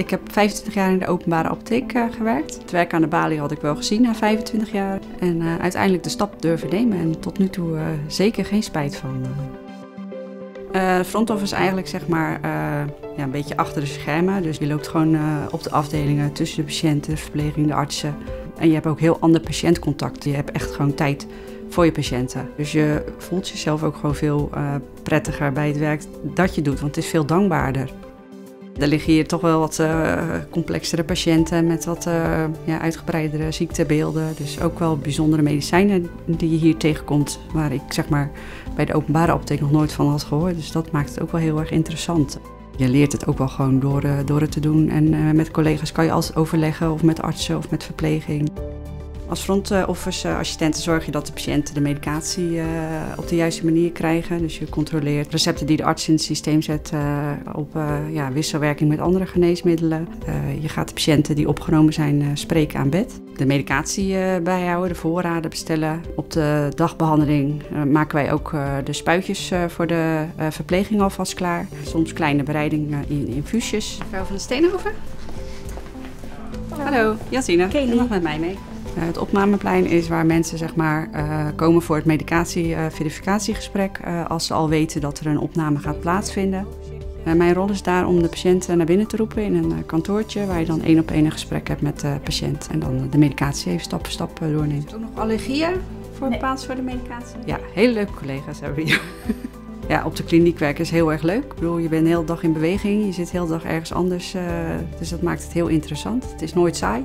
Ik heb 25 jaar in de openbare apotheek uh, gewerkt. Het werk aan de balie had ik wel gezien na 25 jaar. En uh, uiteindelijk de stap durven nemen en tot nu toe uh, zeker geen spijt van. Uh, front office eigenlijk zeg maar ja, een beetje achter de schermen. Dus je loopt gewoon op de afdelingen tussen de patiënten, de verpleging, de artsen. En je hebt ook heel ander patiëntcontact. Je hebt echt gewoon tijd voor je patiënten. Dus je voelt jezelf ook gewoon veel prettiger bij het werk dat je doet, want het is veel dankbaarder. Er liggen hier toch wel wat uh, complexere patiënten met wat uh, ja, uitgebreidere ziektebeelden. Dus ook wel bijzondere medicijnen die je hier tegenkomt, waar ik zeg maar bij de openbare apotheek nog nooit van had gehoord. Dus dat maakt het ook wel heel erg interessant. Je leert het ook wel gewoon door, uh, door het te doen. En met collega's kan je altijd overleggen, of met artsen of met verpleging. Als front office assistenten zorg je dat de patiënten de medicatie uh, op de juiste manier krijgen. Dus je controleert recepten die de arts in het systeem zet uh, op ja, wisselwerking met andere geneesmiddelen. je gaat de patiënten die opgenomen zijn spreken aan bed. De medicatie bijhouden, de voorraden bestellen. Op de dagbehandeling maken wij ook de spuitjes voor de verpleging alvast klaar. Soms kleine bereidingen in infuusjes. Mevrouw van de Steenhoven. Hallo, Jasine. Je mag met mij mee. Uh, het opnameplein is waar mensen zeg maar, uh, komen voor het medicatie-verificatiegesprek uh, als ze al weten dat er een opname gaat plaatsvinden. mijn rol is daar om de patiënt naar binnen te roepen in een kantoortje waar je dan één op één een gesprek hebt met de patiënt en dan de medicatie even stap voor stap doorneemt. Ook nog allergieën voor nee. plaats voor de medicatie? Ja, hele leuke collega's hebben we hier. ja, op de kliniek werken is heel erg leuk. Ik bedoel, je bent de hele dag in beweging, je zit de hele dag ergens anders. dus dat maakt het heel interessant. Het is nooit saai.